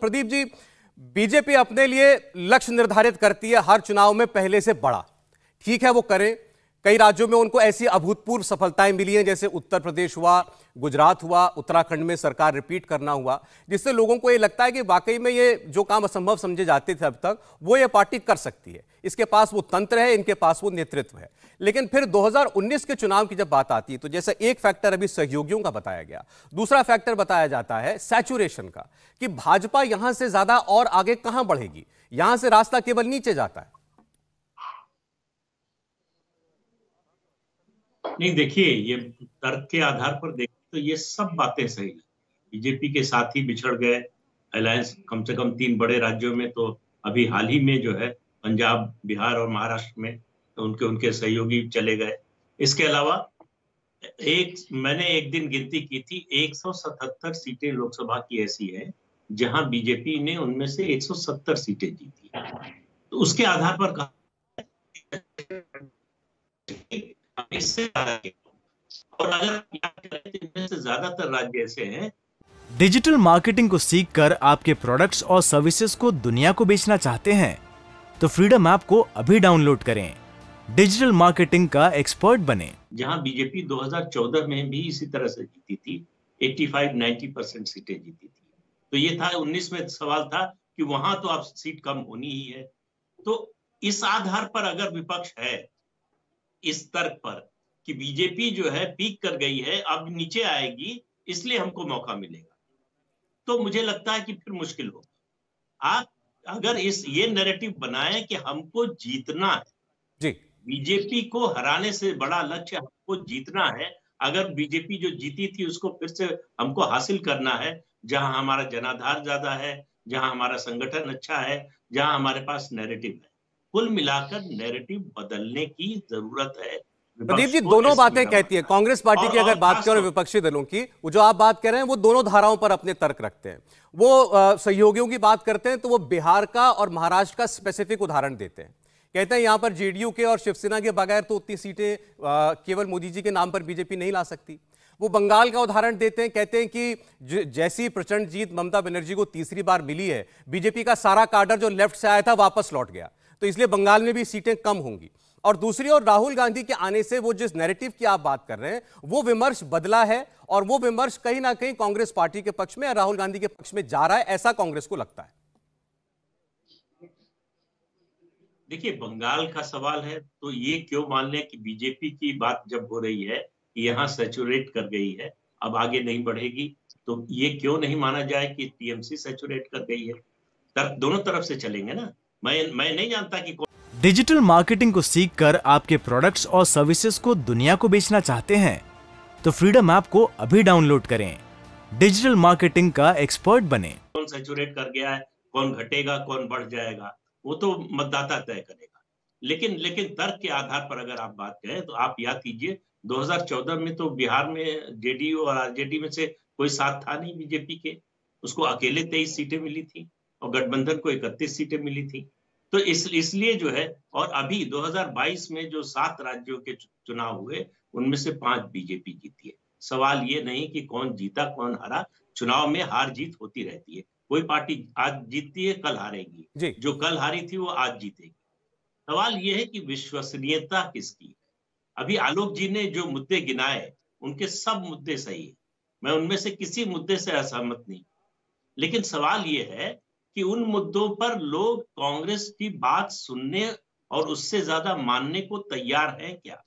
Pradeep ji, BJP अपने लिए लक्ष्य निर्धारित करती है, हर चुनाव में पहले से बड़ा। ठीक है, वो करें। कई राज्यों में उनको ऐसी अभूतपूर्व सफलताएँ मिली हैं, जैसे उत्तर प्रदेश हुआ, गुजरात हुआ, उत्तराखंड में सरकार रिपीट करना हुआ, जिससे लोगों को ये लगता है कि वाकई में ये जो काम असंभव समझे जाते थे अब तक, वो ये पार्टी कर सकती है। इसके पास वो तंत्र है, इनके पास वो नेतृत्व है। लेकिन फिर 2019 के चुनाव की जब बात आती है तो जैसे एक फैक्टर अभी सहयोगियों का बताया गया, दूसरा फैक्टर बताया जाता है सैचुरेशन का, कि भाजपा यहाँ से ज़्यादा और आगे कहाँ बढ़ेगी? यहाँ से रास्ता केवल नीचे जाता है। नहीं, देखिए, ये तर्क के आधार पर देखिए तो ये सब बातें सही है। बीजेपी के साथ ही बिछड़ गए अलायंस कम से कम तीन बड़े राज्यों में तो अभी हाल ही में जो है पंजाब, बिहार और महाराष्ट्र में तो उनके उनके सहयोगी चले गए। इसके अलावा एक, मैंने एक दिन गिनती की थी 177 सीटें लोकसभा की ऐसी है, जहाँ बीजेपी ने उनमें से 170 सीटें जीती। तो उसके आधार पर कहा और अगर इनमें से ज़्यादातर राज्य ऐसे हैं। डिजिटल मार्केटिंग को सीखकर आपके प्रोडक्ट्स और सर्विसेज़ को दुनिया को बेचना चाहते हैं तो फ्रीडम ऐप को अभी डाउनलोड करें। डिजिटल मार्केटिंग का एक्सपर्ट बने। जहाँ बीजेपी 2014 में भी इसी तरह से जीती थी 85-90 परसेंट सीटें जीती थी। तो ये था 19 में सवाल था कि वहाँ तो आप सीट कम होनी ही है। तो इस आधार पर अगर विपक्ष है इस तर्क पर कि बीजेपी जो है पीक कर गई है अब नीचे आएगी इसलिए हमको मौका मिलेगा। तो मुझे लगता है कि फिर मुश्किल होगा। आप अगर इस ये नैरेटिव बनाए कि हमको जीतना है। जी। बीजेपी को हराने से बड़ा लक्ष्य हमको जीतना है। अगर बीजेपी जो जीती थी उसको फिर से हमको हासिल करना है जहाँ हमारा जनाधार ज़्यादा है जहाँ हमारा संगठन अच्छा है जहाँ हमारे पास नैरेटिव है। कुल मिलाकर नैरेटिव बदलने की ज़रूरत है प्रदीप जी दोनों बातें कहती है। कांग्रेस पार्टी की अगर बात करें विपक्षी दलों की वो जो आप बात कर रहे हैं वो दोनों धाराओं पर अपने तर्क रखते हैं। वो सहयोगियों की बात करते हैं तो वो बिहार का और महाराष्ट्र का स्पेसिफिक उदाहरण देते हैं। कहते हैं यहाँ पर जेडीयू के और शिवसेना के बगैर तो उतनी सीटें केवल मोदी जी के नाम पर बीजेपी नहीं ला सकती। वो बंगाल का उदाहरण देते हैं कहते हैं कि जैसी प्रचंड जीत ममता बनर्जी को तीसरी बार मिली है बीजेपी का सारा कार्डर जो लेफ़्ट से आया था वापस लौट गया। तो इसलिए बंगाल में भी सीटें कम होंगी। और दूसरी ओर राहुल गांधी के आने से वो जिस नैरेटिव की आप बात कर रहे हैं, वो विमर्श बदला है और वो विमर्श कहीं ना कहीं कांग्रेस पार्टी के पक्ष में या राहुल गांधी के पक्ष में जा रहा है, ऐसा कांग्रेस को लगता है। देखिए, बंगाल का सवाल है तो ये क्यों मान लें कि बीजेपी की बात जब हो रही है कि यहाँ सेचुरेट कर गई है, अब आगे नहीं बढ़ेगी तो ये क्यों नहीं माना जाए कि टीएमसी सेचुरेट कर गई है? तर्क दोनों तरफ़ से चलेंगे ना? मैं मैं नहीं जानता कि डिजिटल मार्केटिंग को सीखकर आपके प्रोडक्ट्स और सर्विसेज़ को दुनिया को बेचना चाहते हैं तो फ्रीडम ऐप को अभी डाउनलोड करें। डिजिटल मार्केटिंग का एक्सपर्ट बने। कौन सेचुरेट कर गया है कौन घटेगा कौन बढ़ जाएगा वो तो मतदाता तय करेगा। लेकिन लेकिन तर्क के आधार पर अगर आप बात करें तो आप याद कीजिए 2014 में तो बिहार में जेडीयू और आरजेडी में से कोई साथ था नहीं बीजेपी के। उसको अकेले तेईस सीटें मिली थी। और गठबंधन को इकतीस सीटें मिली थी। तो इस इसलिए जो है और अभी 2022 में जो सात राज्यों के चुनाव हुए उनमें से पाँच बीजेपी जीती है। सवाल ये नहीं कि कौन जीता कौन हारा चुनाव में हार जीत होती रहती है। कोई पार्टी आज जीतती है कल हारेगी। जो। कल हारी थी वो आज जीतेगी। सवाल ये है कि विश्वसनीयता किसकी अभी आलोक जी ने जो मुद्दे गिनाए उनके सब मुद्दे सही है। मैं उनमें से किसी मुद्दे से असहमत नहीं। लेकिन सवाल ये है कि उन मुद्दों पर लोग कांग्रेस की बात सुनने और उससे ज़्यादा मानने को तैयार हैं क्या?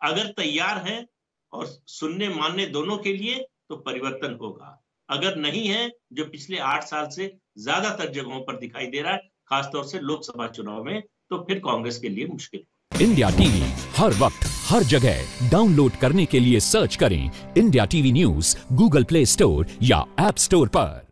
अगर तैयार हैं और सुनने मानने दोनों के लिए तो परिवर्तन होगा। अगर नहीं है, जो पिछले आठ साल से ज़्यादातर जगहों पर दिखाई दे रहा है, खासतौर से लोकसभा चुनाव में तो फिर कांग्रेस के लिए मुश्किल। इंडिया टीवी हर वक्त, हर जगह। डाउनलोड करने के लिए सर्च करें India TV news, Google play store या एप स्टोर पर।